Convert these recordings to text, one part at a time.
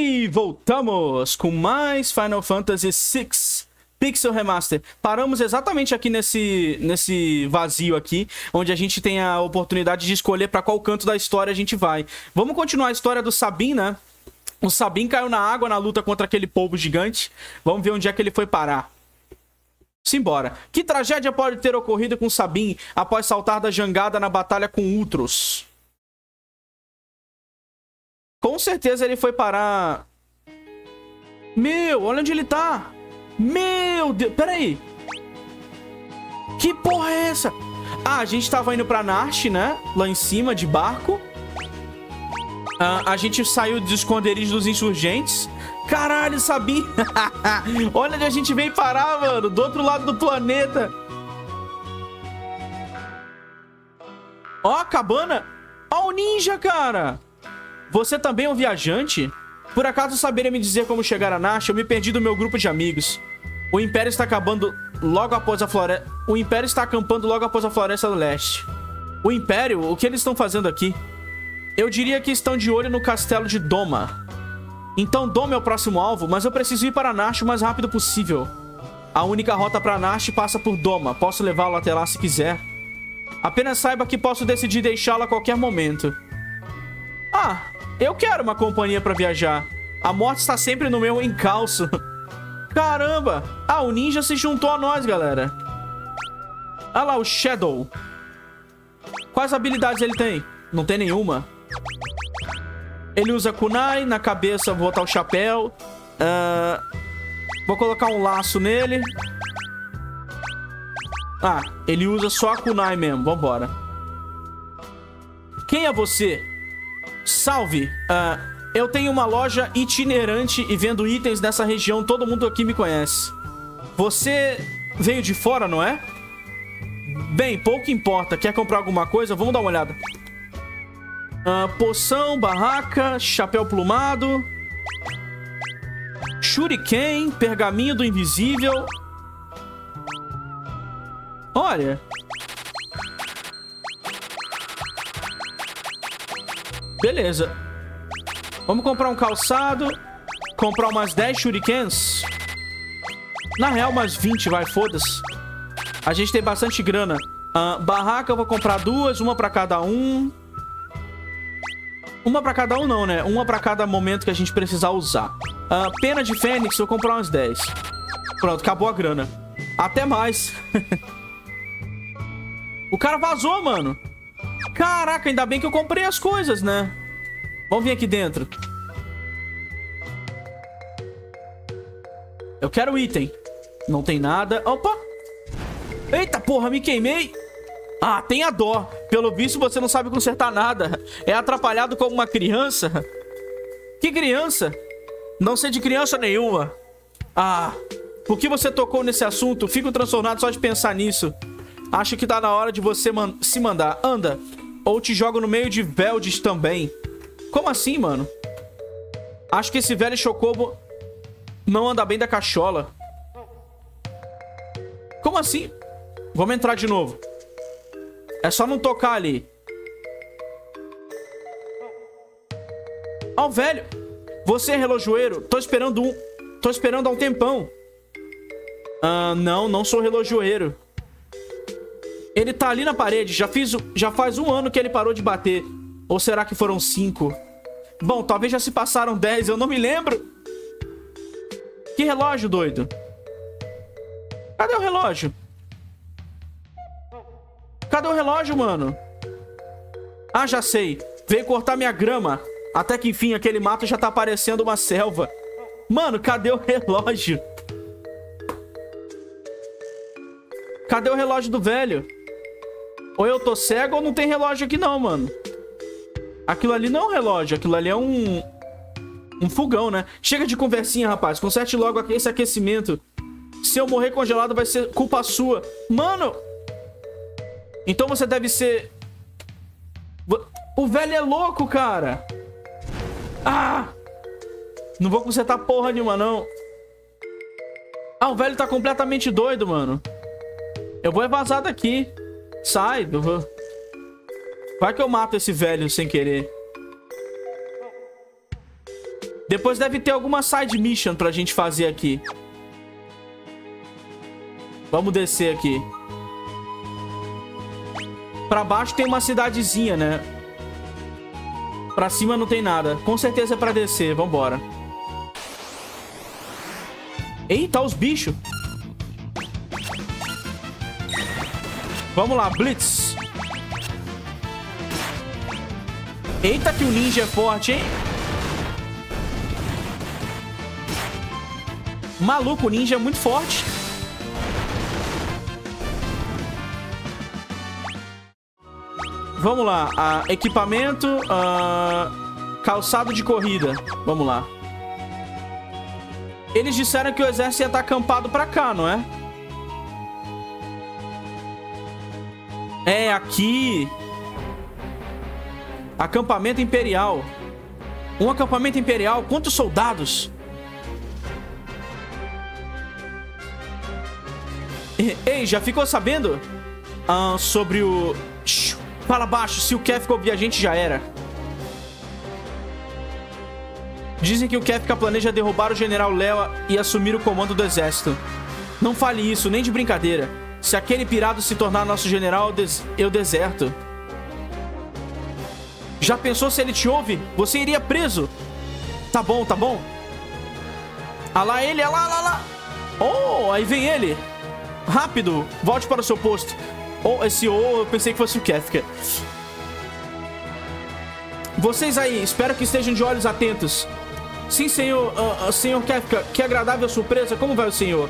E voltamos com mais Final Fantasy VI Pixel Remaster. Paramos exatamente aqui nesse, nesse vazio aqui, onde a gente tem a oportunidade de escolher para qual canto da história a gente vai. Vamos continuar a história do Sabin, né? O Sabin caiu na água na luta contra aquele polvo gigante. Vamos ver onde é que ele foi parar. Simbora. Que tragédia pode ter ocorrido com Sabin após saltar da jangada na batalha com Ultros? Com certeza ele foi parar... Meu, olha onde ele tá. Meu Deus, peraí. Que porra é essa? Ah, a gente tava indo pra Narsh, né? Lá em cima, de barco. Ah, a gente saiu do esconderijo dos insurgentes. Caralho, sabia? Olha onde a gente veio parar, mano. Do outro lado do planeta. Ó, a cabana. Ó, o ninja, cara. Você também é um viajante? Por acaso saberia me dizer como chegar a Nash? Eu me perdi do meu grupo de amigos. O Império está acabando logo após a floresta... O Império está acampando logo após a Floresta do Leste. O Império? O que eles estão fazendo aqui? Eu diria que estão de olho no castelo de Doma. Então Doma é o próximo alvo, mas eu preciso ir para Nash o mais rápido possível. A única rota para Nash passa por Doma. Posso levá-lo até lá se quiser. Apenas saiba que posso decidir deixá-lo a qualquer momento. Ah, eu quero uma companhia para viajar. A morte está sempre no meu encalço. Caramba! Ah, o ninja se juntou a nós, galera. Ah lá, o Shadow. Quais habilidades ele tem? Não tem nenhuma. Ele usa kunai, na cabeça vou botar o chapéu. Uh, vou colocar um laço nele. Ah, ele usa só a kunai mesmo. Vambora. Quem é você? Salve! Uh, eu tenho uma loja itinerante e vendo itens nessa região. Todo mundo aqui me conhece. Você veio de fora, não é? Bem, pouco importa. Quer comprar alguma coisa? Vamos dar uma olhada. Uh, poção, barraca, chapéu plumado. Shuriken, pergaminho do invisível. Olha. Beleza. Vamos comprar um calçado. Comprar umas 10 shurikens. Na real, umas 20, vai, foda-se. A gente tem bastante grana. Uh, barraca, eu vou comprar duas. Uma pra cada um. Uma pra cada um não, né? Uma pra cada momento que a gente precisar usar. Uh, pena de fênix, eu vou comprar umas 10. Pronto, acabou a grana. Até mais. o cara vazou, mano. Caraca, ainda bem que eu comprei as coisas, né? Vamos vir aqui dentro. Eu quero item. Não tem nada. Opa! Eita porra, me queimei. Ah, tem a dó. Pelo visto, você não sabe consertar nada. É atrapalhado como uma criança. Que criança? Não sei de criança nenhuma. Ah, por que você tocou nesse assunto? Fico transtornado só de pensar nisso. Acho que tá na hora de você man se mandar. Anda. Ou te jogo no meio de Veldes também. Como assim, mano? Acho que esse velho Chocobo não anda bem da cachola. Como assim? Vamos entrar de novo. É só não tocar ali. Ó, oh, velho. Você é relojoeiro? Tô esperando um... Tô esperando há um tempão. Ah, não, não sou relojoeiro. Ele tá ali na parede. Já, fiz, já faz um ano que ele parou de bater. Ou será que foram cinco? Bom, talvez já se passaram dez. Eu não me lembro. Que relógio, doido? Cadê o relógio? Cadê o relógio, mano? Ah, já sei. Veio cortar minha grama. Até que enfim, aquele mato já tá parecendo uma selva. Mano, cadê o relógio? Cadê o relógio do velho? Ou eu tô cego ou não tem relógio aqui não, mano. Aquilo ali não é um relógio, aquilo ali é um... Um fogão, né? Chega de conversinha, rapaz. Conserte logo esse aquecimento. Se eu morrer congelado, vai ser culpa sua. Mano! Então você deve ser... O velho é louco, cara. Ah! Não vou consertar porra nenhuma, não. Ah, o velho tá completamente doido, mano. Eu vou vazar daqui. Sai. Vou... Vai que eu mato esse velho sem querer. Depois deve ter alguma side mission pra gente fazer aqui. Vamos descer aqui. Pra baixo tem uma cidadezinha, né? Pra cima não tem nada. Com certeza é pra descer. Vambora. Eita, os bichos. Vamos lá, Blitz. Eita, que o ninja é forte, hein? Maluco, o ninja é muito forte. Vamos lá. Ah, equipamento. Ah, calçado de corrida. Vamos lá. Eles disseram que o exército ia estar acampado pra cá, não é? É, aqui. Acampamento imperial. Um acampamento imperial. Quantos soldados? Ei, já ficou sabendo? Ah, sobre o... Fala baixo, se o Kefka ouvir a gente já era. Dizem que o Kefka planeja derrubar o General Lewa e assumir o comando do exército. Não fale isso, nem de brincadeira. Se aquele pirado se tornar nosso general, eu deserto. Já pensou se ele te ouve? Você iria preso. Tá bom, tá bom. Ah lá ele, ah lá, ah lá, ah lá. Oh, aí vem ele. Rápido, volte para o seu posto. Oh, esse ou eu pensei que fosse o Kefka. Vocês aí, espero que estejam de olhos atentos. Sim, senhor, uh, uh, senhor Kefka, que agradável surpresa. Como vai o senhor?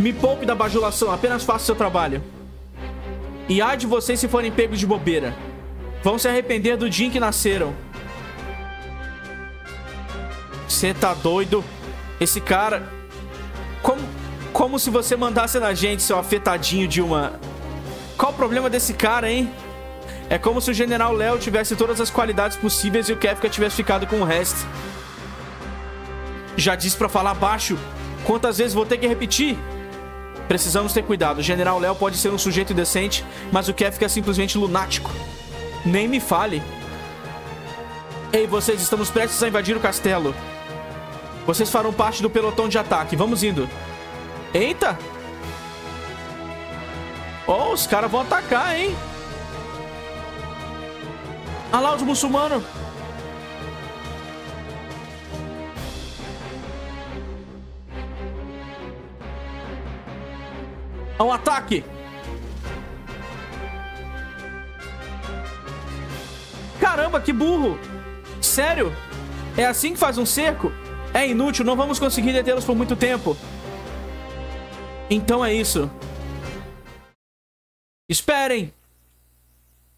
Me poupe da bajulação, apenas faça seu trabalho. E há de vocês se forem pegos de bobeira. Vão se arrepender do dia em que nasceram. Você tá doido? Esse cara... Como... Como se você mandasse na gente, seu afetadinho de uma... Qual o problema desse cara, hein? É como se o General Léo tivesse todas as qualidades possíveis e o Kefka tivesse ficado com o resto. Já disse pra falar baixo. Quantas vezes vou ter que repetir? Precisamos ter cuidado. O General Léo pode ser um sujeito decente, mas o Kefka é simplesmente lunático. Nem me fale. Ei, vocês, estamos prestes a invadir o castelo. Vocês farão parte do pelotão de ataque. Vamos indo. Eita! Oh, os caras vão atacar, hein? Olha lá os muçulmanos. Olha um ataque. Caramba, que burro. Sério? É assim que faz um cerco? É inútil, não vamos conseguir detê-los por muito tempo. Então é isso. Esperem!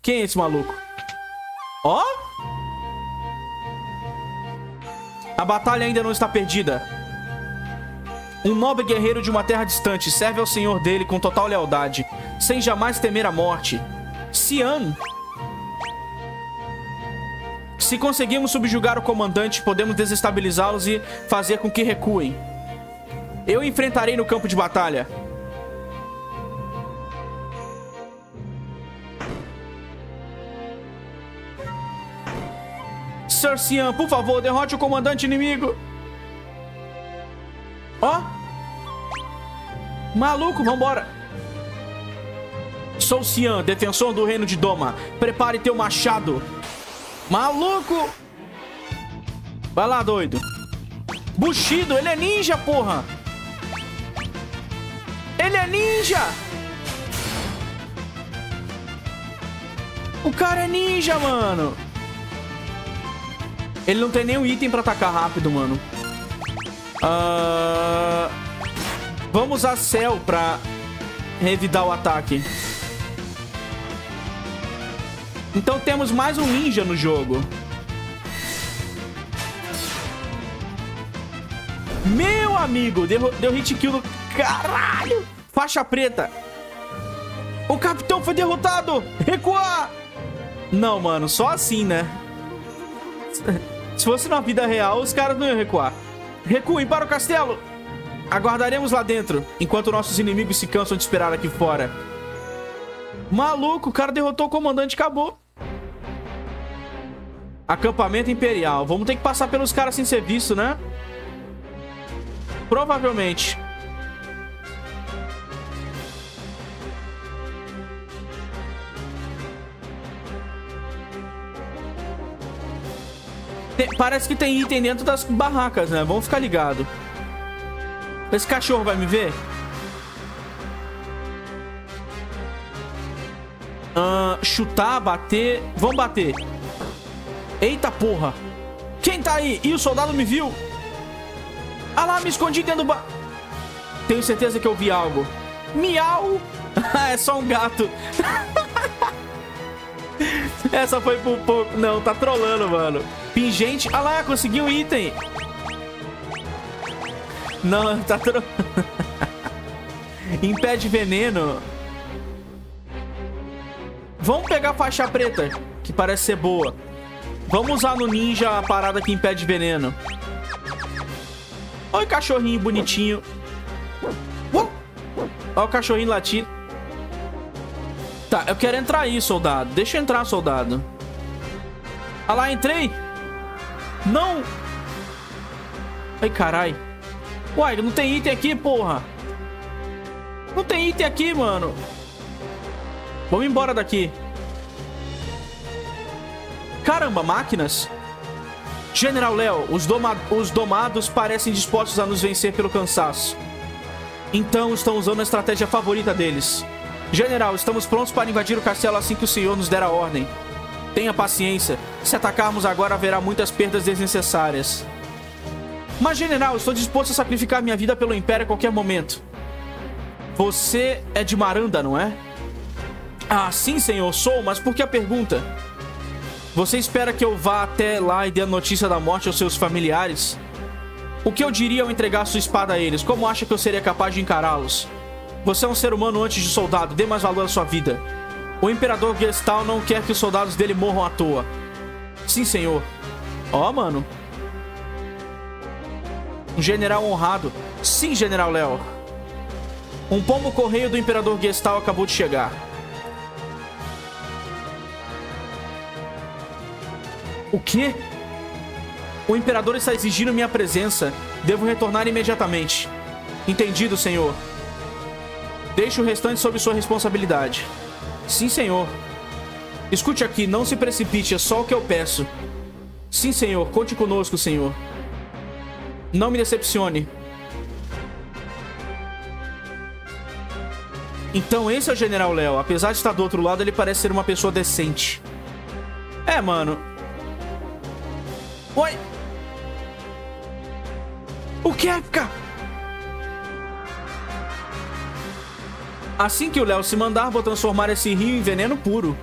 Quem é esse maluco? Ó! Oh? A batalha ainda não está perdida. Um nobre guerreiro de uma terra distante serve ao senhor dele com total lealdade, sem jamais temer a morte. Cian! Se conseguirmos subjugar o comandante, podemos desestabilizá-los e fazer com que recuem. Eu enfrentarei no campo de batalha. Sir Cian, por favor, derrote o comandante inimigo. Ó. Maluco, vambora. Sou Cian, defensor do reino de Doma. Prepare teu machado. Maluco. Vai lá, doido. Bushido, ele é ninja, porra. Ele é ninja! O cara é ninja, mano! Ele não tem nenhum item pra atacar rápido, mano. Uh... Vamos usar Cell pra revidar o ataque. Então temos mais um ninja no jogo. Meu amigo, deu, deu hit kill no... Caralho! Faixa preta. O capitão foi derrotado. Recuar. Não, mano, só assim, né? Se fosse na vida real, os caras não iam recuar. Recuem para o castelo. Aguardaremos lá dentro, enquanto nossos inimigos se cansam de esperar aqui fora. Maluco, o cara derrotou o comandante e acabou. Acampamento Imperial. Vamos ter que passar pelos caras sem ser visto, né? Provavelmente. Parece que tem item dentro das barracas, né? Vamos ficar ligado. Esse cachorro vai me ver? Ahn, chutar, bater. Vamos bater. Eita porra. Quem tá aí? Ih, o soldado me viu. Ah lá, me escondi dentro do ba... Tenho certeza que eu vi algo. Miau. é só um gato. Essa foi por pouco. Não, tá trolando, mano. Pingente. Ah lá, conseguiu um item. Não, tá trolando. Impede veneno. Vamos pegar a faixa preta, que parece ser boa. Vamos usar no ninja a parada que impede veneno. Olha o cachorrinho bonitinho. Olha o cachorrinho latindo. Tá, eu quero entrar aí, soldado. Deixa eu entrar, soldado. Ah lá, entrei. Não. Ai, carai. Uai, não tem item aqui, porra. Não tem item aqui, mano. Vamos embora daqui. Caramba, máquinas. General Léo, os, doma os domados parecem dispostos a nos vencer pelo cansaço. Então estão usando a estratégia favorita deles. General, estamos prontos para invadir o castelo assim que o senhor nos der a ordem. Tenha paciência. Se atacarmos agora, haverá muitas perdas desnecessárias. Mas, general, estou disposto a sacrificar minha vida pelo Império a qualquer momento. Você é de Maranda, não é? Ah, sim, senhor, sou, mas por que a pergunta? Você espera que eu vá até lá e dê a notícia da morte aos seus familiares? O que eu diria ao entregar sua espada a eles? Como acha que eu seria capaz de encará-los? Você é um ser humano antes de soldado, dê mais valor à sua vida. O Imperador Gestal não quer que os soldados dele morram à toa. Sim, senhor. Ó, oh, mano. Um general honrado. Sim, General Léo. Um pombo correio do Imperador Gestal acabou de chegar. O quê? O Imperador está exigindo minha presença. Devo retornar imediatamente. Entendido, senhor. Deixe o restante sob sua responsabilidade. Sim, senhor. Escute aqui, não se precipite, é só o que eu peço. Sim, senhor, conte conosco, senhor. Não me decepcione. Então esse é o General Léo. Apesar de estar do outro lado, ele parece ser uma pessoa decente. É, mano. Oi! O que é, cara? Assim que o Léo se mandar, vou transformar esse rio em veneno puro.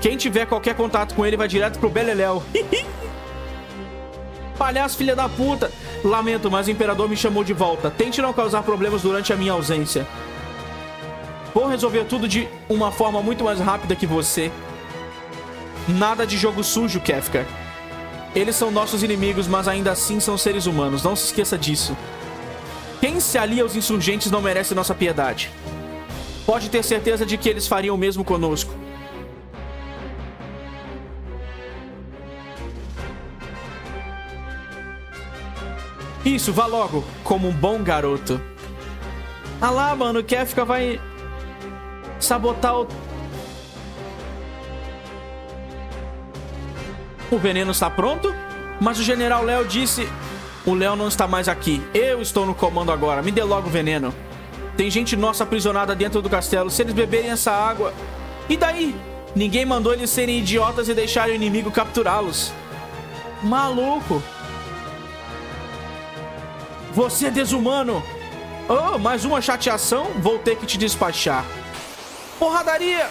Quem tiver qualquer contato com ele vai direto pro Beleléu. Palhaço, filha da puta. Lamento, mas o Imperador me chamou de volta. Tente não causar problemas durante a minha ausência. Vou resolver tudo de uma forma muito mais rápida que você. Nada de jogo sujo, Kefka. Eles são nossos inimigos, mas ainda assim são seres humanos. Não se esqueça disso. Quem se alia aos insurgentes não merece nossa piedade. Pode ter certeza de que eles fariam o mesmo conosco. Isso, vá logo, como um bom garoto. Ah lá, mano, o Kefka vai sabotar o... O veneno está pronto? Mas o General Léo disse... O Léo não está mais aqui. Eu estou no comando agora. Me dê logo o veneno. Tem gente nossa aprisionada dentro do castelo. Se eles beberem essa água... E daí? Ninguém mandou eles serem idiotas e deixarem o inimigo capturá-los. Maluco. Você é desumano. Oh, mais uma chateação? Vou ter que te despachar. Porradaria!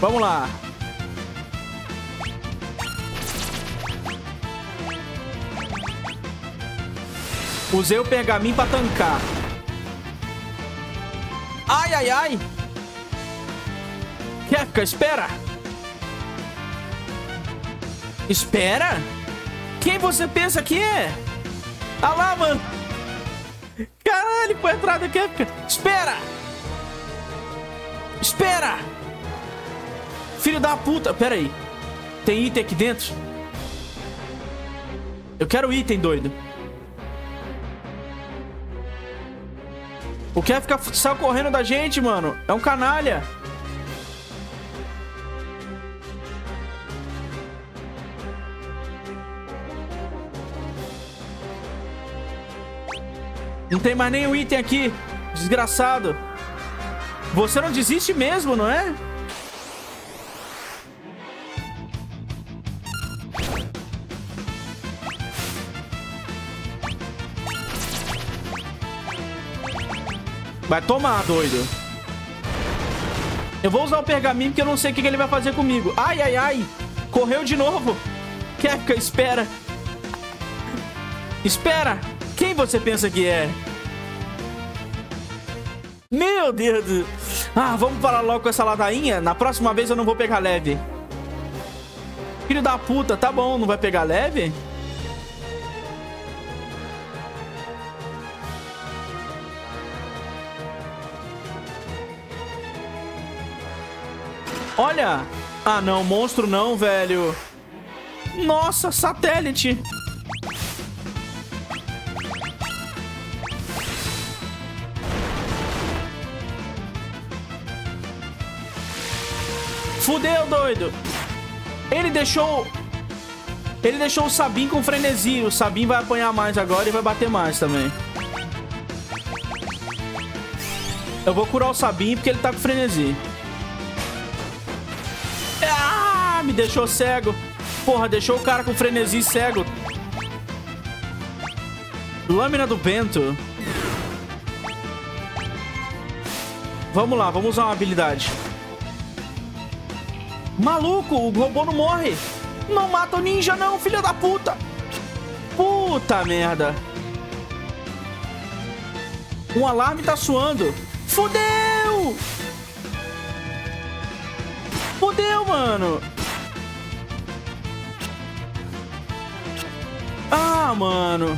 Vamos lá. Usei o pergaminho pra tancar. Ai, ai, ai. Kefka, espera. Espera? Quem você pensa que é? Ah lá, mano. Caralho, foi atrás da Kefka. Espera. Espera. Filho da puta. Pera aí. Tem item aqui dentro? Eu quero item, doido. O Kev fica, saiu correndo da gente, mano. É um canalha. Não tem mais nenhum item aqui. Desgraçado. Você não desiste mesmo, não é? Vai tomar, doido. Eu vou usar o pergaminho porque eu não sei o que ele vai fazer comigo. Ai, ai, ai. Correu de novo. Kefka, espera. Espera. Quem você pensa que é? Meu Deus. Ah, vamos parar logo com essa ladainha? Na próxima vez eu não vou pegar leve. Filho da puta, tá bom, não vai pegar leve? Olha! Ah, não, monstro não, velho. Nossa, satélite. Fudeu, doido. Ele deixou... Ele deixou o Sabin com frenesi. O Sabin vai apanhar mais agora e vai bater mais também. Eu vou curar o Sabin porque ele tá com frenesi. Me deixou cego. Porra, deixou o cara com frenesi cego. Lâmina do Bento. Vamos lá, vamos usar uma habilidade. Maluco, o robô não morre. Não mata o ninja não, filha da puta. Puta merda. Um alarme tá suando. Fudeu! Fudeu, mano. Ah, mano.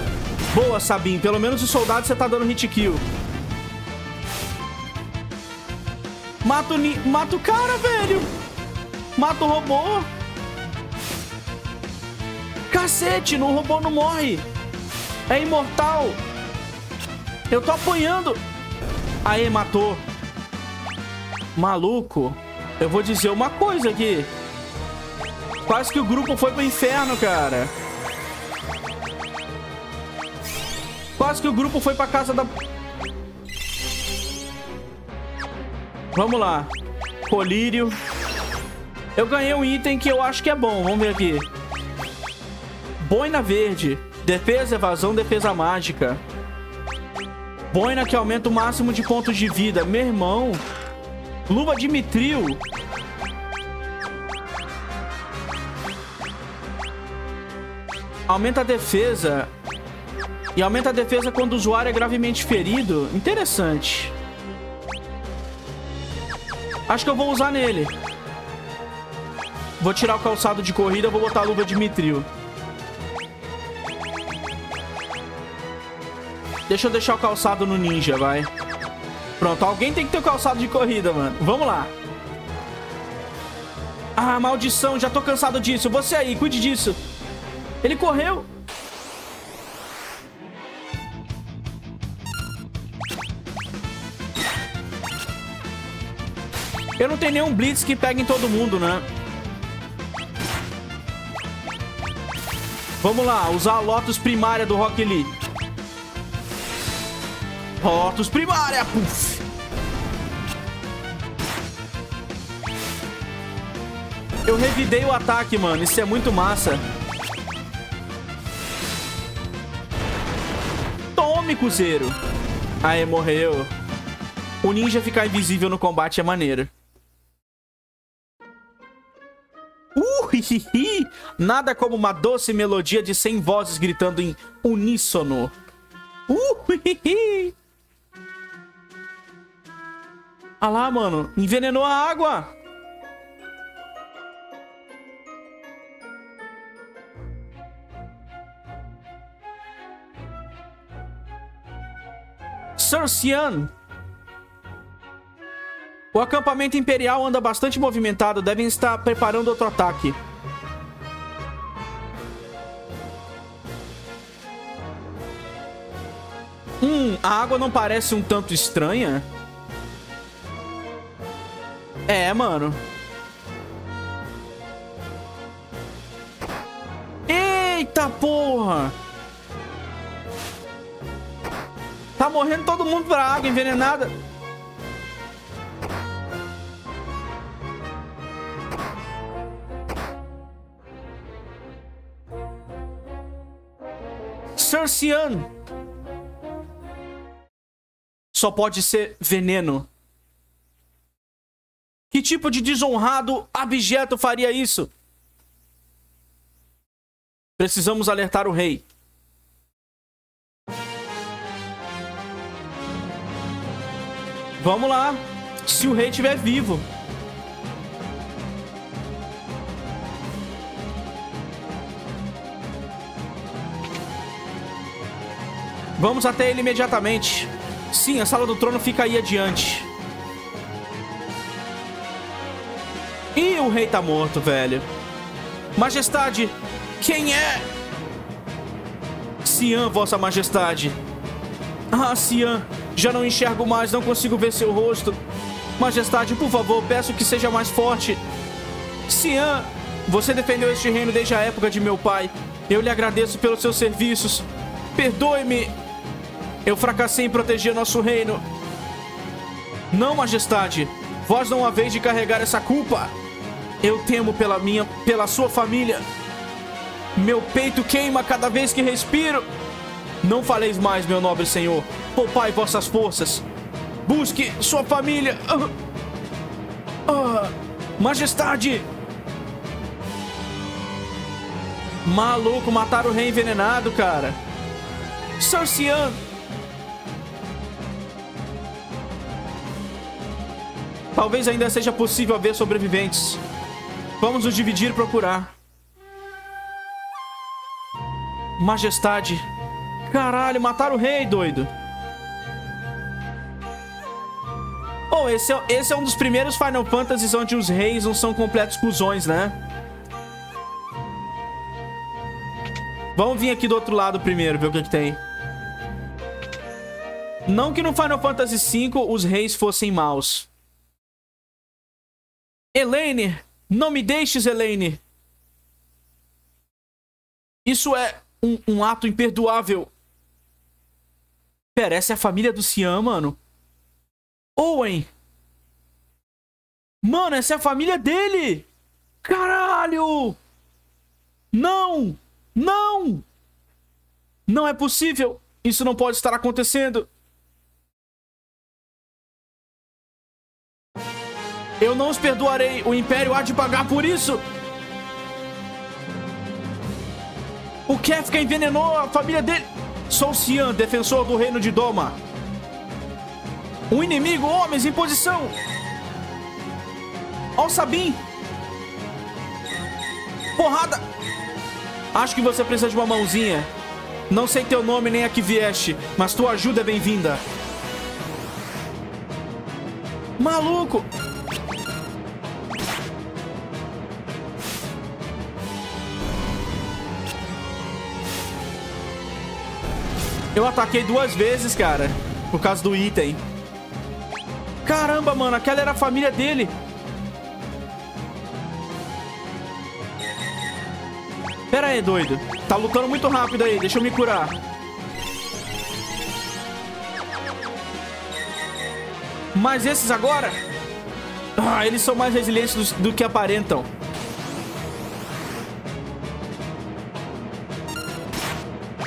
Boa, Sabin. Pelo menos os soldados você tá dando hit kill. Mata o, ni... Mata o cara, velho. Mata o robô. Cacete, no robô não morre. É imortal. Eu tô apanhando. Aê, matou. Maluco. Eu vou dizer uma coisa aqui. Quase que o grupo foi pro inferno, cara. Quase que o grupo foi pra casa da... Vamos lá. Colírio. Eu ganhei um item que eu acho que é bom. Vamos ver aqui. Boina verde. Defesa, evasão, defesa mágica. Boina que aumenta o máximo de pontos de vida. Meu irmão. Luva de mitril. Aumenta a defesa. E aumenta a defesa quando o usuário é gravemente ferido. Interessante. Acho que eu vou usar nele. Vou tirar o calçado de corrida, vou botar a luva de mitril. Deixa eu deixar o calçado no ninja, vai. Pronto, alguém tem que ter o calçado de corrida, mano. Vamos lá. Ah, maldição, já tô cansado disso. Você aí, cuide disso. Ele correu. Eu não tenho nenhum Blitz que pegue em todo mundo, né? Vamos lá, usar a Lotus primária do Rock Lee. Lotus primária, puf. Eu revidei o ataque, mano. Isso é muito massa. Tome, Cruzeiro. Aê, morreu. O ninja ficar invisível no combate é maneiro. Nada como uma doce melodia de 100 vozes gritando em uníssono. Uh, ah lá, mano. Envenenou a água. Cercian. O O acampamento imperial anda bastante movimentado. Devem estar preparando outro ataque. Hum, a água não parece um tanto estranha? É, mano. Eita porra! Tá morrendo todo mundo pra água envenenada. Cercian. Só pode ser veneno. Que tipo de desonrado abjeto faria isso? Precisamos alertar o rei. Vamos lá. Se o rei estiver vivo. Vamos até ele imediatamente. Sim, a sala do trono fica aí adiante. Ih, o rei tá morto, velho. Majestade, quem é? Cian, vossa majestade. Ah, Cian, já não enxergo mais, não consigo ver seu rosto. Majestade, por favor, peço que seja mais forte. Cian, você defendeu este reino desde a época de meu pai. Eu lhe agradeço pelos seus serviços. Perdoe-me. Eu fracassei em proteger nosso reino. Não, majestade. Vós não haveis de carregar essa culpa. Eu temo pela minha, pela sua família. Meu peito queima cada vez que respiro. Não faleis mais, meu nobre senhor. Poupai vossas forças. Busque sua família. Ah. Ah. Majestade! Maluco, mataram o rei envenenado, cara. Sarcian! Talvez ainda seja possível haver sobreviventes. Vamos nos dividir e procurar. Majestade. Caralho, mataram o rei, doido. Oh, esse é, esse é um dos primeiros Final Fantasies onde os reis não são completos cuzões, né? Vamos vir aqui do outro lado primeiro, ver o que, que tem. Não que no Final Fantasy V os reis fossem maus. Elaine! Não me deixes, Elaine! Isso é um, um ato imperdoável. Pera, essa é a família do Cian, mano. Owen! Mano, essa é a família dele! Caralho! Não! Não! Não é possível! Isso não pode estar acontecendo! Eu não os perdoarei! O Império há de pagar por isso! O Kefka envenenou a família dele! Sou Cian, defensor do reino de Doma. Um inimigo, homens em posição! Ó o Sabin! Porrada! Acho que você precisa de uma mãozinha. Não sei teu nome nem a que vieste, mas tua ajuda é bem-vinda. Maluco! Eu ataquei duas vezes, cara. Por causa do item. Caramba, mano. Aquela era a família dele. Pera aí, doido. Tá lutando muito rápido aí. Deixa eu me curar. Mas esses agora... Ah, eles são mais resilientes do, do que aparentam.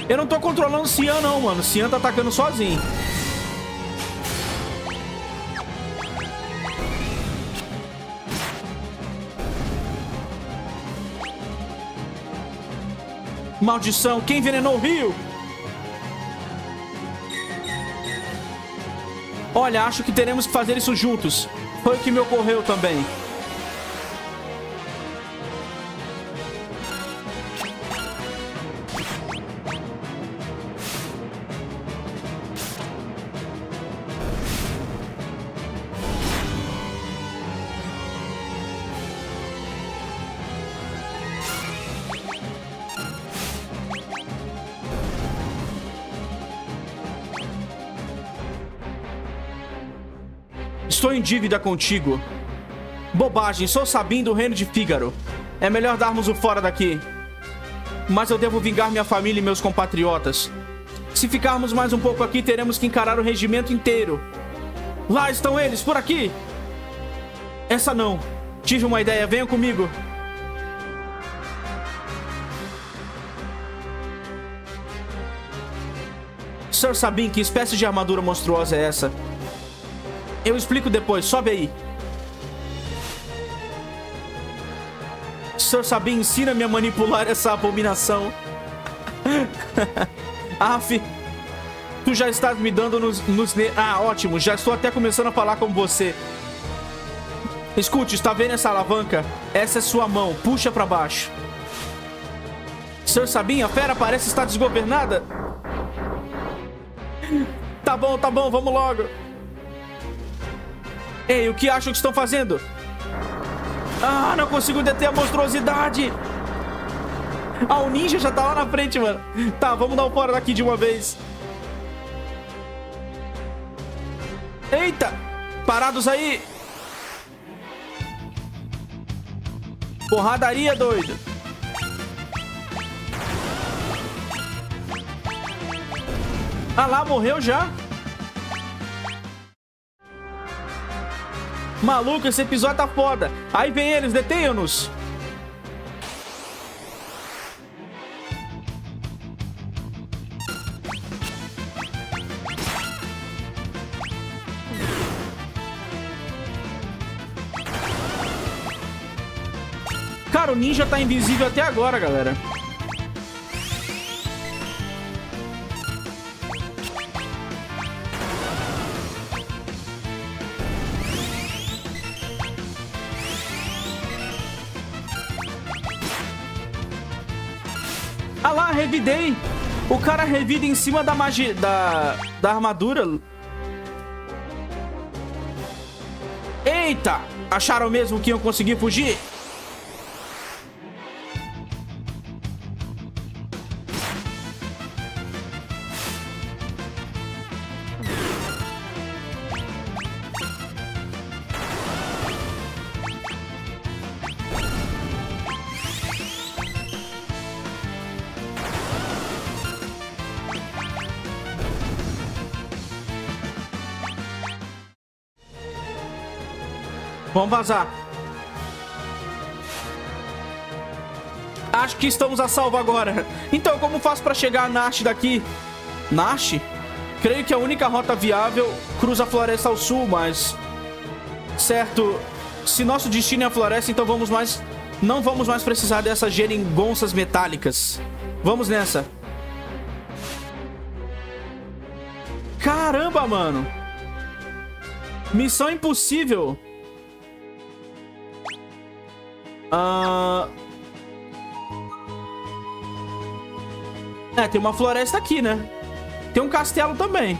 Eu não tô controlando o Cian, não, mano. O Cian tá atacando sozinho. Maldição, quem envenenou o rio? Olha, acho que teremos que fazer isso juntos. Foi o que me ocorreu também. Dívida contigo. Bobagem, sou Sabim do reino de Fígaro. É melhor darmos o fora daqui. Mas eu devo vingar minha família e meus compatriotas. Se ficarmos mais um pouco aqui, teremos que encarar o regimento inteiro. Lá estão eles, por aqui! Essa não. Tive uma ideia, venha comigo. Sir Sabin, que espécie de armadura monstruosa é essa? Eu explico depois, sobe aí. Sir Sabin, ensina-me a manipular essa abominação. Aff, tu já estás me dando nos, nos... Ah, ótimo, já estou até começando a falar com você. Escute, está vendo essa alavanca? Essa é sua mão, puxa pra baixo. Sr. Sabin, a fera parece estar desgovernada. Tá bom, tá bom, vamos logo. Ei, o que acham que estão fazendo? Ah, não consigo deter a monstruosidade. Ah, o ninja já tá lá na frente, mano. Tá, vamos dar um fora daqui de uma vez. Eita! Parados aí! Porradaria, doido. Ah lá, morreu já? Maluco, esse episódio tá foda. Aí vem eles, detenham-nos. Cara, o ninja tá invisível até agora, galera. O cara revida em cima da magia... Da, da armadura. Eita! Acharam mesmo que iam conseguir fugir? Vamos vazar. Acho que estamos a salvo agora. Então, como faço para chegar a Nash daqui? Nash? Creio que a única rota viável cruza a floresta ao sul, mas... Certo, se nosso destino é a floresta, então vamos mais... Não vamos mais precisar dessas geringonças metálicas. Vamos nessa. Caramba, mano. Missão impossível. Uh... É, tem uma floresta aqui, né? Tem um castelo também.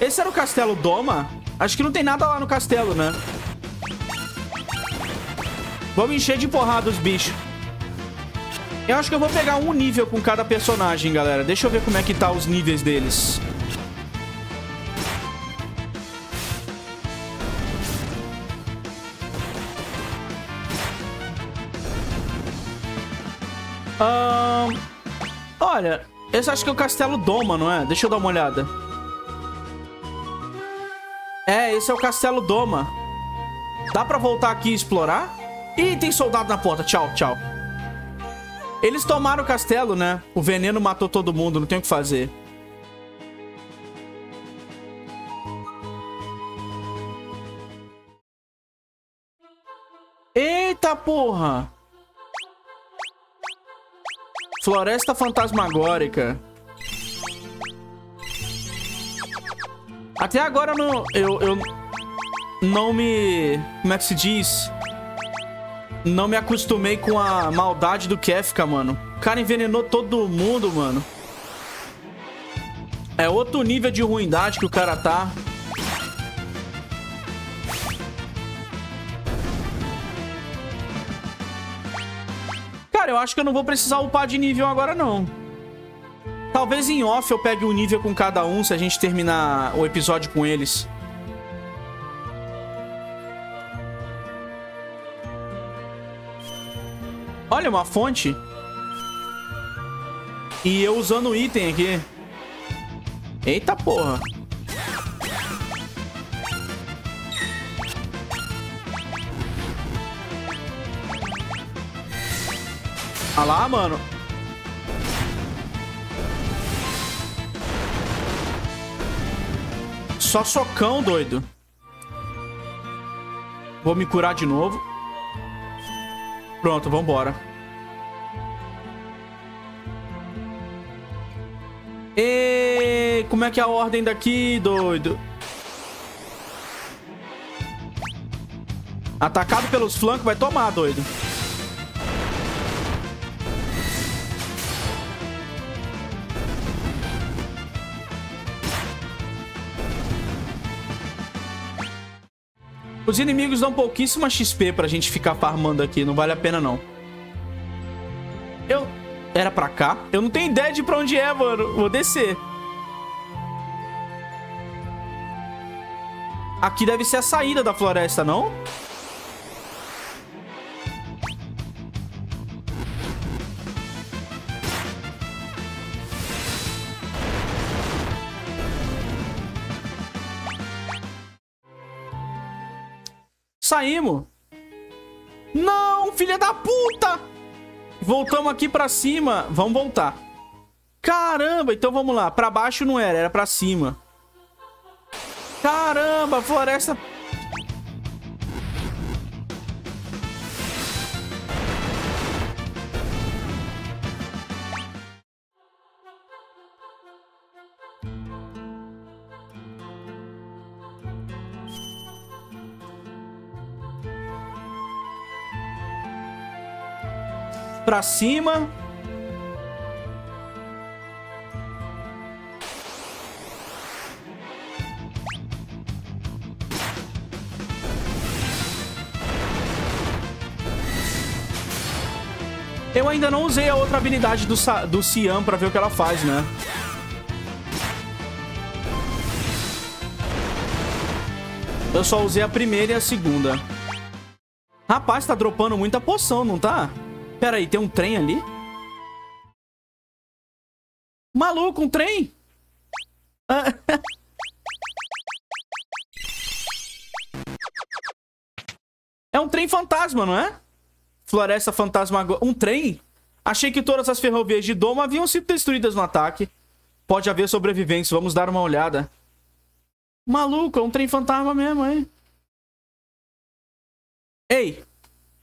Esse era o castelo Doma? Acho que não tem nada lá no castelo, né? Vamos encher de porrada os bichos. Eu acho que eu vou pegar um nível com cada personagem, galera. Deixa eu ver como é que tá os níveis deles. Olha, esse acho que é o Castelo Doma, não é? Deixa eu dar uma olhada. É, esse é o Castelo Doma. Dá pra voltar aqui e explorar? Ih, tem soldado na porta. Tchau, tchau. Eles tomaram o castelo, né? O veneno matou todo mundo, não tem o que fazer. Eita porra! Floresta Fantasmagórica. Até agora não, eu, eu não me... Como é que se diz? Não me acostumei com a maldade do Kefka, mano. O cara envenenou todo mundo, mano. É outro nível de ruindade que o cara tá. Cara, eu acho que eu não vou precisar upar de nível agora, não. Talvez em off eu pegue um nível com cada um se a gente terminar o episódio com eles. Olha, uma fonte. E eu usando o item aqui. Eita porra. Olha lá, mano. Só socão, doido. Vou me curar de novo. Pronto, vambora. E como é que é a ordem daqui, doido? Atacado pelos flancos, vai tomar, doido. Os inimigos dão pouquíssima XP pra gente ficar farmando aqui. Não vale a pena, não. Eu... Era pra cá? Eu não tenho ideia de pra onde é, mano. Vou descer. Aqui deve ser a saída da floresta, não? Saímos. Não, filha da puta! Voltamos aqui pra cima. Vamos voltar. Caramba, então vamos lá. Pra baixo não era, era pra cima. Caramba, floresta cima. Eu ainda não usei a outra habilidade do, do Cian pra ver o que ela faz, né? Eu só usei a primeira e a segunda. Rapaz, tá dropando muita poção, não tá? Pera aí, tem um trem ali? Maluco, um trem? É um trem fantasma, não é? Floresta fantasma... Um trem? Achei que todas as ferrovias de Doma haviam sido destruídas no ataque. Pode haver sobreviventes, vamos dar uma olhada. Maluco, é um trem fantasma mesmo, hein? Ei,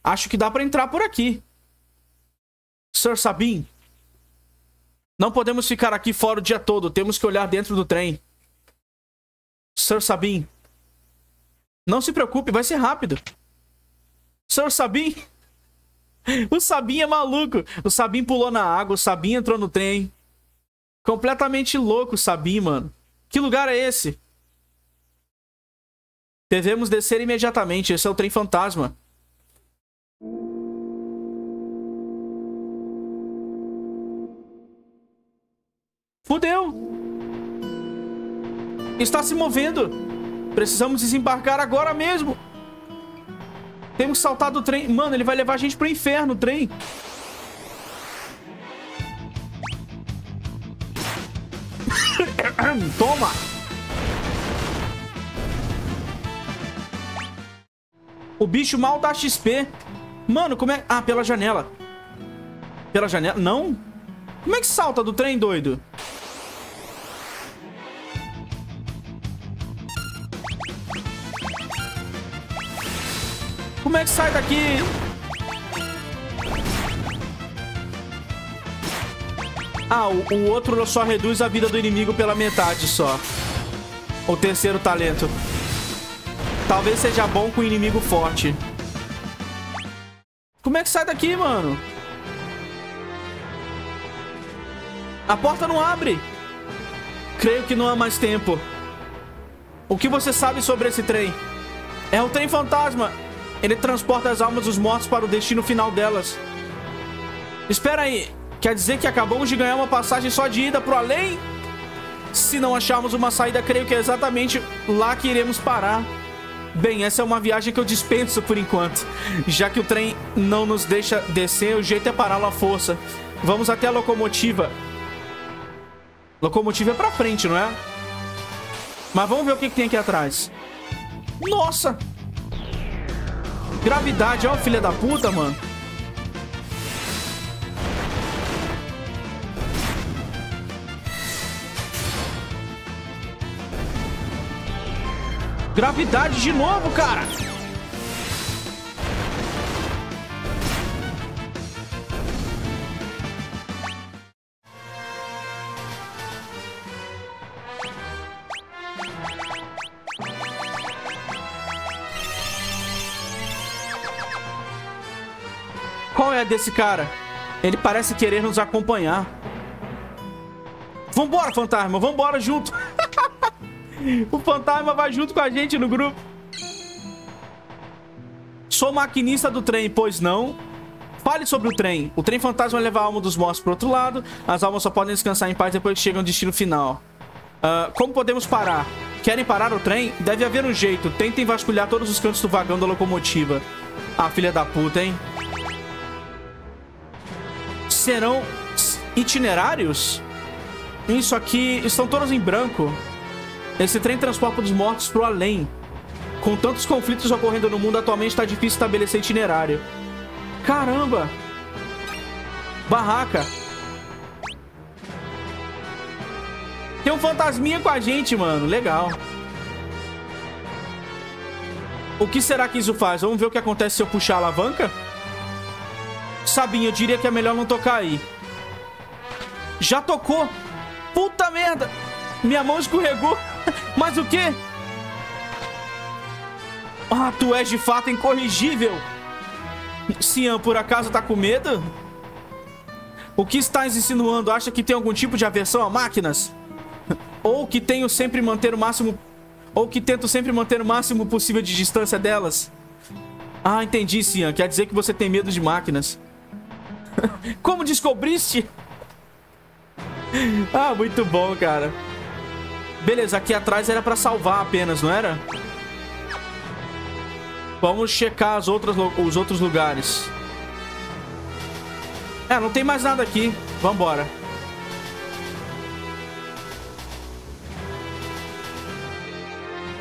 acho que dá pra entrar por aqui. Sir Sabin, não podemos ficar aqui fora o dia todo. Temos que olhar dentro do trem. Sir Sabin, não se preocupe, vai ser rápido. Sir Sabin, o Sabin é maluco. O Sabin pulou na água, o Sabin entrou no trem. Completamente louco o Sabin, mano. Que lugar é esse? Devemos descer imediatamente. Esse é o trem fantasma. Fudeu! Está se movendo. Precisamos desembarcar agora mesmo. Temos que saltar do trem. Mano, ele vai levar a gente pro inferno, o trem. Toma! O bicho mal dá XP. Mano, como é... Ah, pela janela. Pela janela? Não? Como é que salta do trem, doido? Como é que sai daqui? Ah, o, o outro só reduz a vida do inimigo pela metade só. O terceiro talento. Talvez seja bom com inimigo forte. Como é que sai daqui, mano? A porta não abre. Creio que não há mais tempo. O que você sabe sobre esse trem? É o trem fantasma. Ele transporta as almas dos mortos para o destino final delas. Espera aí. Quer dizer que acabamos de ganhar uma passagem só de ida pro além? Se não acharmos uma saída, creio que é exatamente lá que iremos parar. Bem, essa é uma viagem que eu dispenso por enquanto. Já que o trem não nos deixa descer, o jeito é pará-lo à força. Vamos até a locomotiva. Locomotiva é pra frente, não é? Mas vamos ver o que, que tem aqui atrás. Nossa! Gravidade, ó, filha da puta, mano. Gravidade de novo, cara. É desse cara? Ele parece querer nos acompanhar. Vambora, fantasma. Vambora junto. O fantasma vai junto com a gente no grupo. Sou maquinista do trem, pois não? Fale sobre o trem. O trem fantasma leva a alma dos mortos pro outro lado. As almas só podem descansar em paz depois que chegam ao destino final. Uh, como podemos parar? Querem parar o trem? Deve haver um jeito. Tentem vasculhar todos os cantos do vagão da locomotiva. Ah, filha da puta, hein? Serão itinerários? Isso aqui estão todos em branco. Esse trem transporta os mortos pro além. Com tantos conflitos ocorrendo no mundo, atualmente está difícil estabelecer itinerário. Caramba! Barraca. Tem um fantasminha com a gente, mano. Legal. O que será que isso faz? Vamos ver o que acontece se eu puxar a alavanca? Sabinho, eu diria que é melhor não tocar aí. Já tocou! Puta merda! Minha mão escorregou. Mas o quê? Ah, tu és de fato incorrigível. Cian, por acaso tá com medo? O que estás insinuando? Acha que tem algum tipo de aversão a máquinas? Ou que tenho sempre manter o máximo... Ou que tento sempre manter o máximo possível de distância delas? Ah, entendi, Cian. Quer dizer que você tem medo de máquinas. Como descobriste? ah, muito bom, cara. Beleza, aqui atrás era pra salvar apenas, não era? Vamos checar as outras, os outros lugares. É, não tem mais nada aqui. Vambora.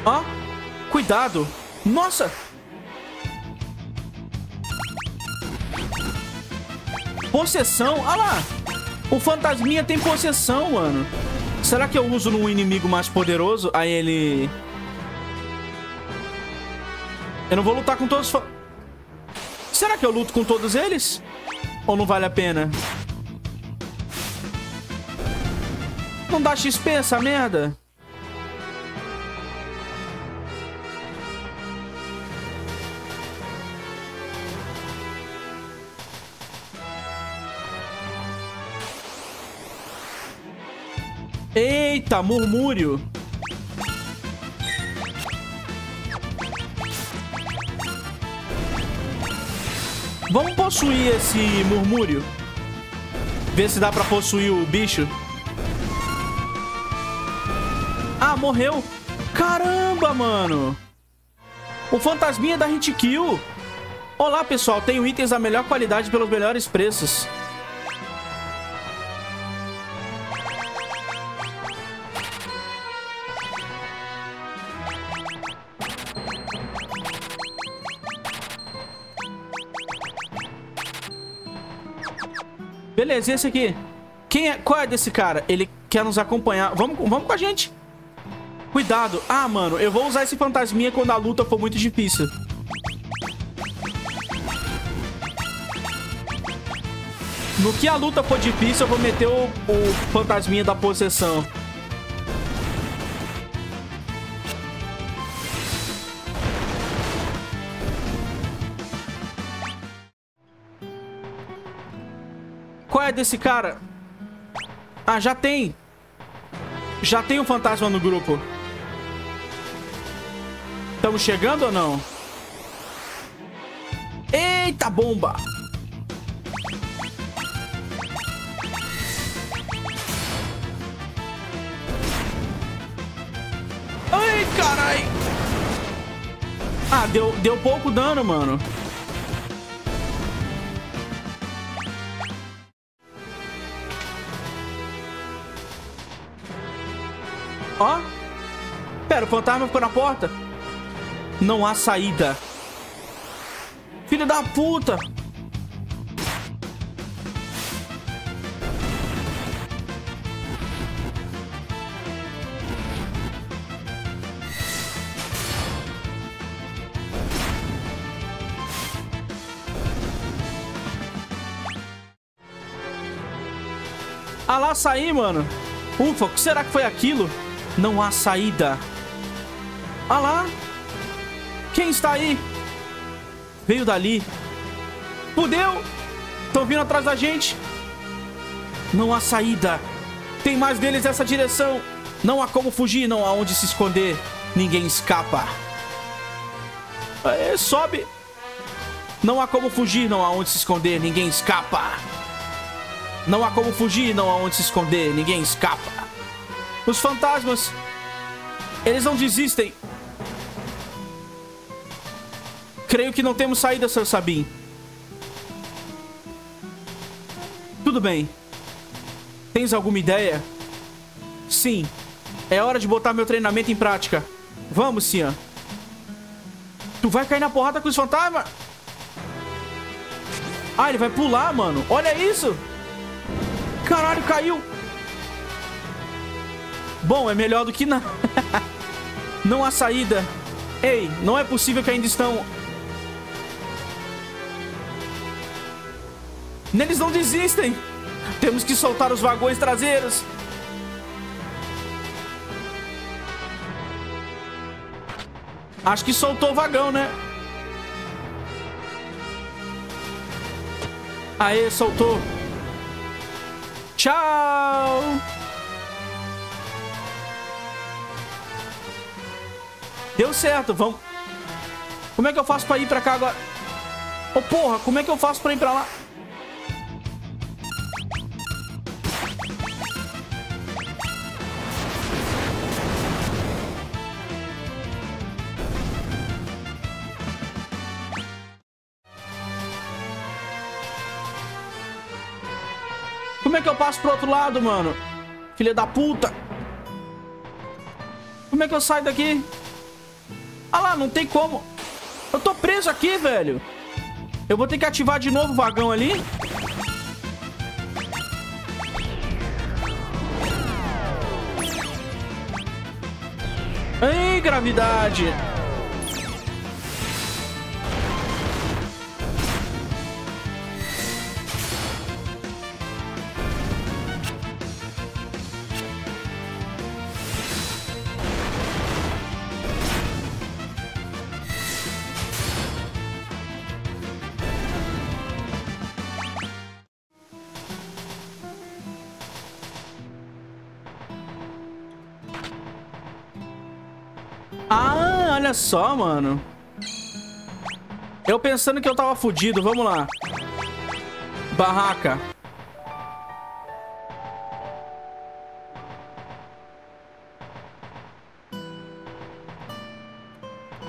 Ó, cuidado. Nossa! Possessão? Olha lá! O fantasminha tem possessão, mano. Será que eu uso num inimigo mais poderoso? Aí ele... Eu não vou lutar com todos... Será que eu luto com todos eles? Ou não vale a pena? Não dá XP essa merda? Eita, murmúrio. Vamos possuir esse murmúrio. Ver se dá pra possuir o bicho. Ah, morreu. Caramba, mano. O fantasminha da hit kill. Olá, pessoal. Tenho itens da melhor qualidade pelos melhores preços. Beleza, e esse aqui? Quem é? Qual é desse cara? Ele quer nos acompanhar. Vamos, vamos com a gente. Cuidado. Ah, mano, eu vou usar esse fantasminha quando a luta for muito difícil. No que a luta for difícil, eu vou meter o, o fantasminha da possessão. desse cara? Ah, já tem. Já tem um fantasma no grupo. Estamos chegando ou não? Eita bomba! Ai, carai! Ah, deu, deu pouco dano, mano. Ó. Pera, o fantasma ficou na porta. Não há saída. Filho da puta. Ah lá, saí, mano. Ufa, o que será que foi aquilo? Não há saída. Ah lá. Quem está aí? Veio dali. Fudeu. Estão vindo atrás da gente. Não há saída. Tem mais deles nessa direção. Não há como fugir, não há onde se esconder. Ninguém escapa. É, sobe. Não há como fugir, não há onde se esconder. Ninguém escapa. Não há como fugir, não há onde se esconder. Ninguém escapa. Os fantasmas, eles não desistem. Creio que não temos saída, Sr. Sabin. Tudo bem. Tens alguma ideia? Sim. É hora de botar meu treinamento em prática. Vamos, Cian. Tu vai cair na porrada com os fantasmas? Ah, ele vai pular, mano. Olha isso. Caralho, caiu. Bom, é melhor do que nada. não há saída. Ei, não é possível que ainda estão... Eles não desistem. Temos que soltar os vagões traseiros. Acho que soltou o vagão, né? Aê, soltou. Tchau! Deu certo, vamos... Como é que eu faço pra ir pra cá agora? Ô, oh, porra, como é que eu faço pra ir pra lá? Como é que eu passo pro outro lado, mano? Filha da puta. Como é que eu saio daqui? Ah lá, não tem como. Eu tô preso aqui, velho. Eu vou ter que ativar de novo o vagão ali. Ei, gravidade. Só, mano. Eu pensando que eu tava fudido. Vamos lá. Barraca.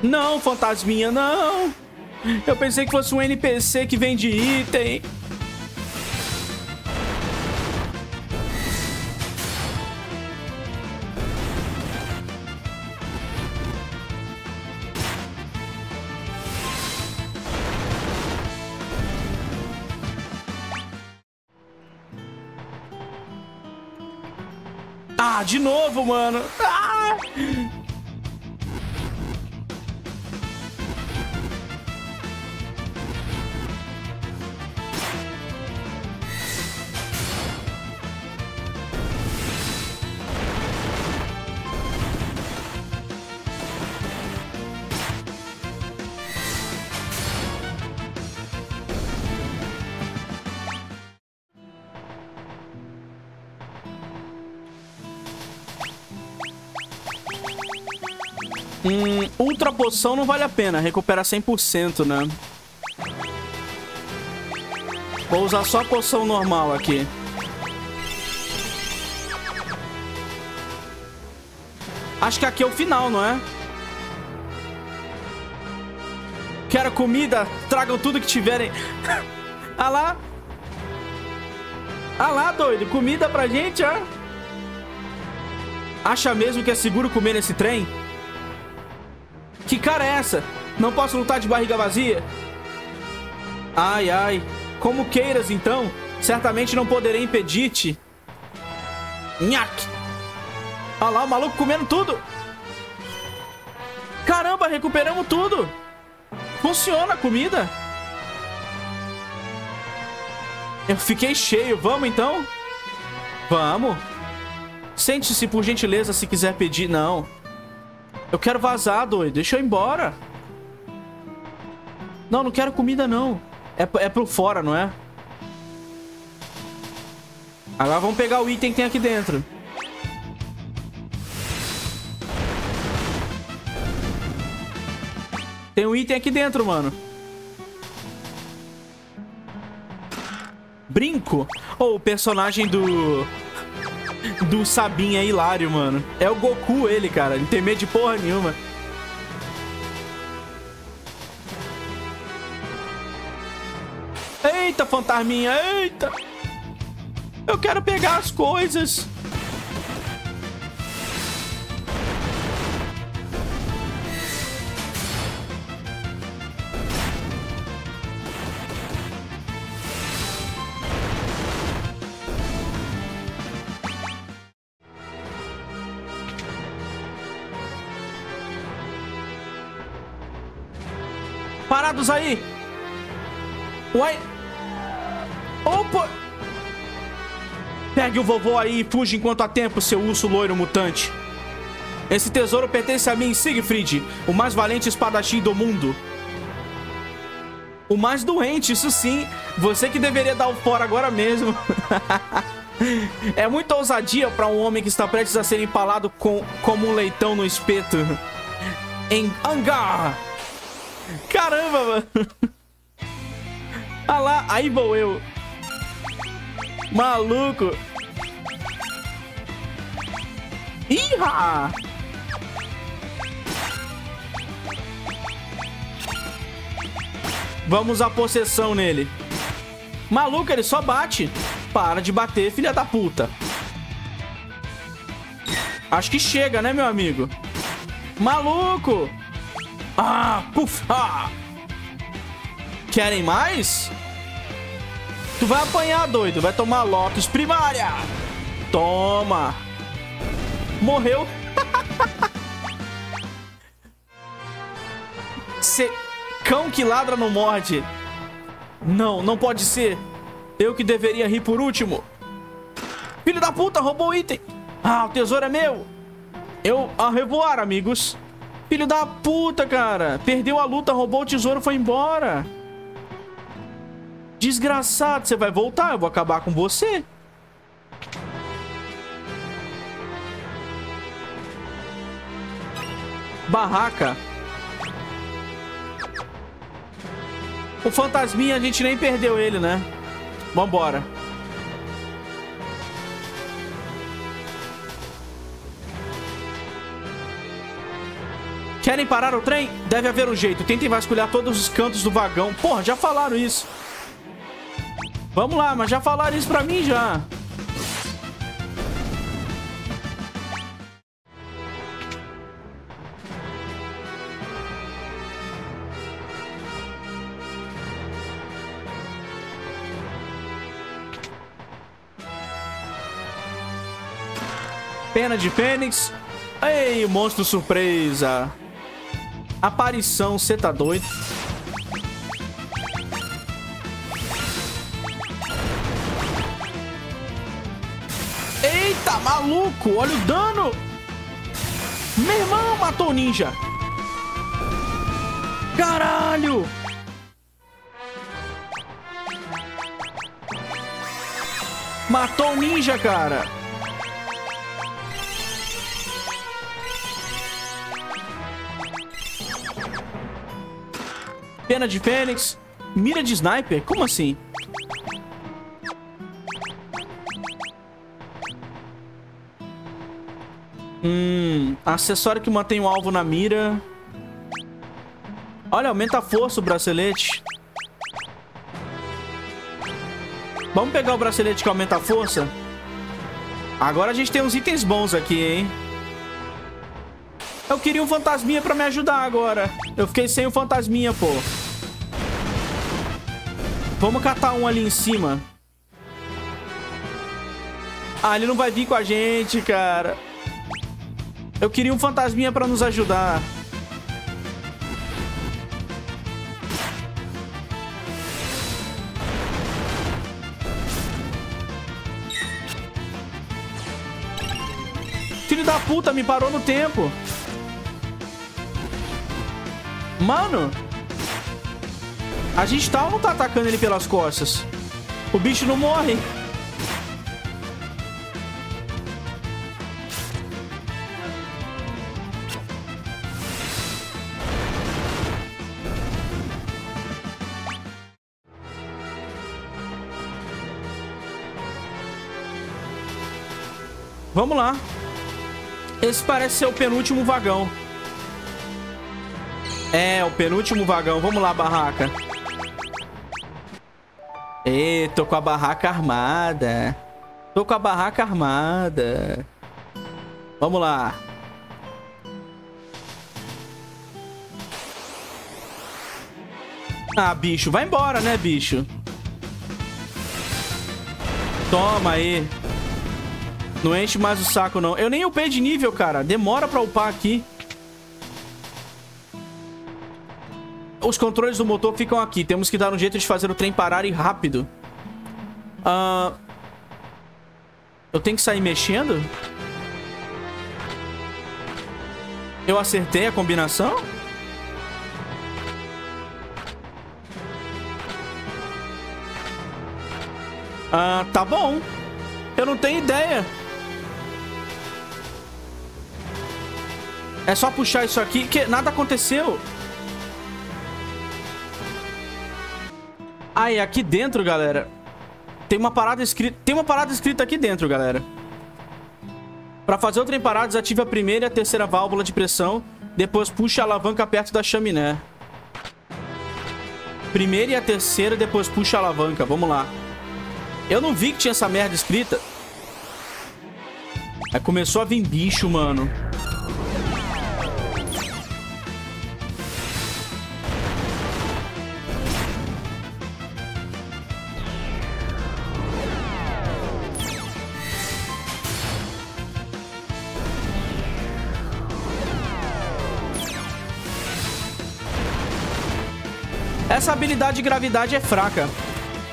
Não, fantasminha, não. Eu pensei que fosse um NPC que vende item. De novo, mano. Ah! Hum, ultra poção não vale a pena. Recupera 100%, né? Vou usar só a poção normal aqui. Acho que aqui é o final, não é? Quero comida. Tragam tudo que tiverem. ah lá. Ah lá, doido. Comida pra gente, ó. Acha mesmo que é seguro comer nesse trem? Cara é essa? Não posso lutar de barriga vazia? Ai, ai. Como queiras, então. Certamente não poderei impedir-te. Nhaque. Olha lá, o maluco comendo tudo. Caramba, recuperamos tudo. Funciona a comida. Eu fiquei cheio. Vamos, então? Vamos. Sente-se, por gentileza, se quiser pedir. Não. Eu quero vazar, doido. Deixa eu ir embora. Não, não quero comida, não. É, é pro fora, não é? Agora vamos pegar o item que tem aqui dentro. Tem um item aqui dentro, mano. Brinco? Ou oh, o personagem do... Do Sabin é hilário, mano. É o Goku ele, cara. Não tem medo de porra nenhuma. Eita, fantasminha, eita! Eu quero pegar as coisas. Parados aí! Uai! Opa! Pegue o vovô aí e fuja enquanto há tempo, seu urso loiro mutante. Esse tesouro pertence a mim, Siegfried, o mais valente espadachim do mundo. O mais doente, isso sim. Você que deveria dar o fora agora mesmo. é muita ousadia para um homem que está prestes a ser empalado com, como um leitão no espeto. Em Angar! Caramba, mano! Ah lá, aí vou eu. Maluco. Iha! Vamos à possessão nele. Maluco, ele só bate. Para de bater, filha da puta. Acho que chega, né, meu amigo? Maluco! Ah, puf! Ah. Querem mais? Tu vai apanhar, doido. Vai tomar Lotus primária. Toma. Morreu. Cê... Cão que ladra não morde. Não, não pode ser. Eu que deveria rir por último. Filho da puta, roubou o item. Ah, o tesouro é meu. Eu a revoar, amigos. Filho da puta, cara. Perdeu a luta, roubou o tesouro, foi embora. Desgraçado, você vai voltar, eu vou acabar com você. Barraca. O fantasminha a gente nem perdeu ele, né? Vambora. Querem parar o trem? Deve haver um jeito. Tentem vasculhar todos os cantos do vagão. Porra, já falaram isso. Vamos lá, mas já falaram isso pra mim já. Pena de Fênix. Ei, monstro surpresa. Aparição, você tá doido? Eita, maluco! Olha o dano! Meu irmão matou o ninja! Caralho! Matou o ninja, cara! Pena de Fênix. Mira de sniper? Como assim? Hum, acessório que mantém o alvo na mira. Olha, aumenta a força o bracelete. Vamos pegar o bracelete que aumenta a força? Agora a gente tem uns itens bons aqui, hein? Eu queria um fantasminha pra me ajudar agora. Eu fiquei sem o fantasminha, pô. Vamos catar um ali em cima. Ah, ele não vai vir com a gente, cara. Eu queria um fantasminha pra nos ajudar. Filho da puta, me parou no tempo. Mano. A gente tá ou não tá atacando ele pelas costas? O bicho não morre. Vamos lá. Esse parece ser o penúltimo vagão. É, o penúltimo vagão. Vamos lá, barraca. Tô com a barraca armada. Tô com a barraca armada. Vamos lá. Ah, bicho, vai embora, né, bicho? Toma aí. Não enche mais o saco, não. Eu nem upei de nível, cara. Demora pra upar aqui. Os controles do motor ficam aqui. Temos que dar um jeito de fazer o trem parar e rápido. Uh... Eu tenho que sair mexendo? Eu acertei a combinação? Ah, tá bom. Eu não tenho ideia. É só puxar isso aqui, que nada aconteceu. Aí, aqui dentro, galera, tem uma parada escrita... Tem uma parada escrita aqui dentro, galera. Pra fazer o trem parar, desative a primeira e a terceira válvula de pressão. Depois puxa a alavanca perto da chaminé. Primeira e a terceira, depois puxa a alavanca. Vamos lá. Eu não vi que tinha essa merda escrita. Aí começou a vir bicho, mano. Habilidade de gravidade é fraca.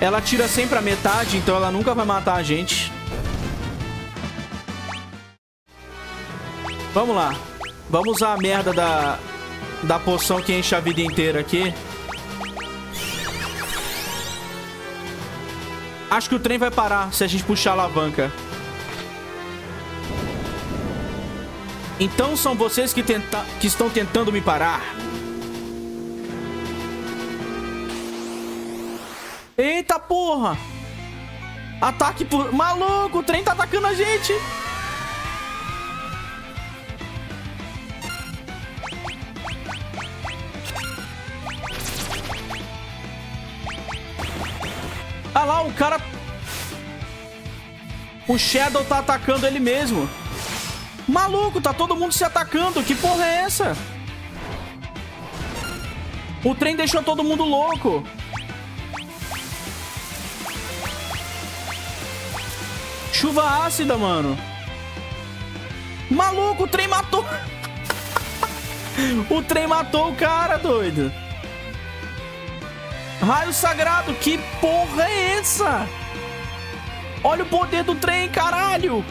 Ela tira sempre a metade, então ela nunca vai matar a gente. Vamos lá. Vamos usar a merda da, da poção que enche a vida inteira aqui. Acho que o trem vai parar se a gente puxar a alavanca. Então são vocês que, tenta que estão tentando me parar. Eita porra! Ataque por... Maluco, o trem tá atacando a gente! Ah lá, o cara... O Shadow tá atacando ele mesmo. Maluco, tá todo mundo se atacando. Que porra é essa? O trem deixou todo mundo louco. Chuva ácida, mano. Maluco, o trem matou. o trem matou o cara, doido. Raio sagrado, que porra é essa? Olha o poder do trem, caralho.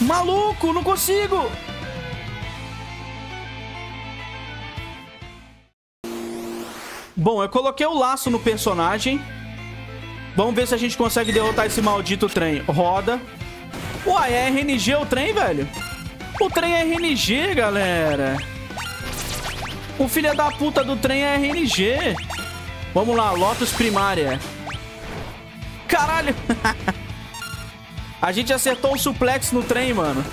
Maluco, não consigo. Bom, eu coloquei o laço no personagem. Vamos ver se a gente consegue derrotar esse maldito trem. Roda. Uai, é RNG o trem, velho? O trem é RNG, galera. O filho da puta do trem é RNG. Vamos lá, Lotus primária. Caralho. a gente acertou o suplex no trem, mano.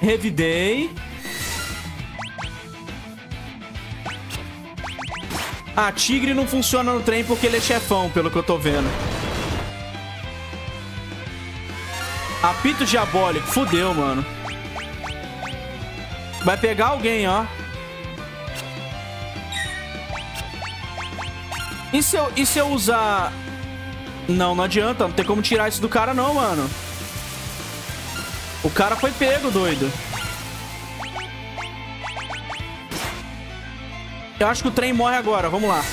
Revidei. Ah, tigre não funciona no trem porque ele é chefão, pelo que eu tô vendo. Apito diabólico. Fudeu, mano. Vai pegar alguém, ó. E se eu, e se eu usar... Não, não adianta. Não tem como tirar isso do cara, não, mano. O cara foi pego, doido. Eu acho que o trem morre agora. Vamos lá.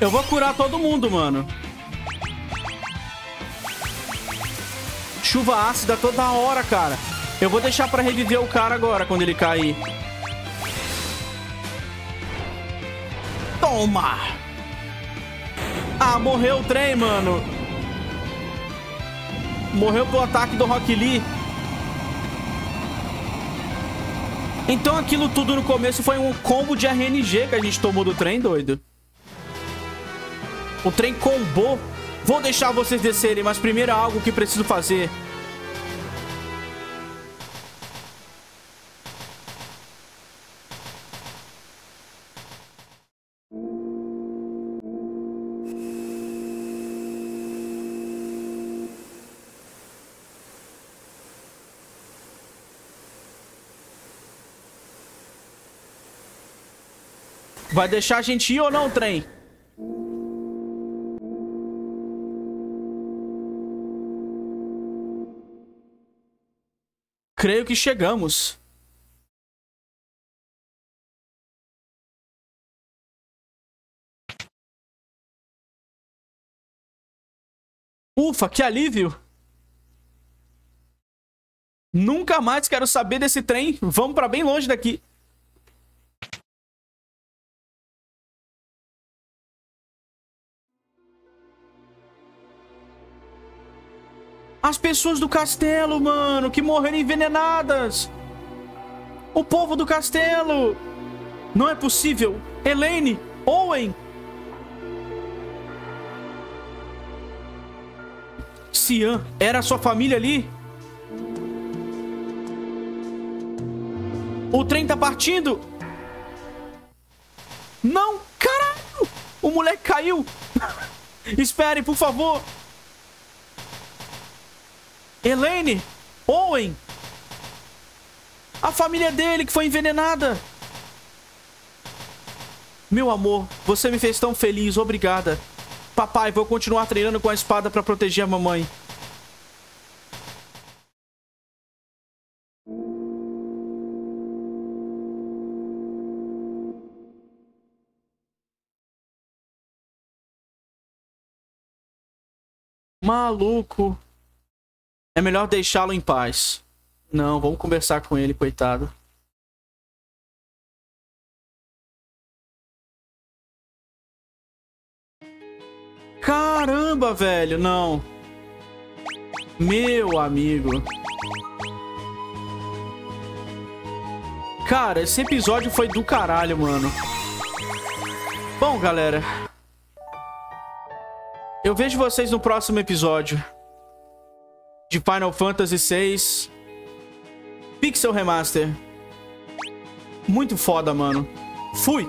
Eu vou curar todo mundo, mano. Chuva ácida toda hora, cara. Eu vou deixar pra reviver o cara agora, quando ele cair. Toma! Ah, morreu o trem, mano. Morreu pro ataque do Rock Lee. Então aquilo tudo no começo foi um combo de RNG que a gente tomou do trem, doido. O trem combou. Vou deixar vocês descerem, mas primeiro há algo que preciso fazer. Vai deixar a gente ir ou não, trem? Creio que chegamos. Ufa, que alívio! Nunca mais quero saber desse trem. Vamos para bem longe daqui. As pessoas do castelo, mano, que morreram envenenadas. O povo do castelo. Não é possível. Elaine, Owen. Cian, era sua família ali? O trem tá partindo. Não, caralho. O moleque caiu. Espere, por favor. Elaine! Owen! A família dele que foi envenenada! Meu amor, você me fez tão feliz, obrigada. Papai, vou continuar treinando com a espada para proteger a mamãe. Maluco. É melhor deixá-lo em paz. Não, vamos conversar com ele, coitado. Caramba, velho, não. Meu amigo. Cara, esse episódio foi do caralho, mano. Bom, galera. Eu vejo vocês no próximo episódio de Final Fantasy VI Pixel Remaster. Muito foda, mano. Fui!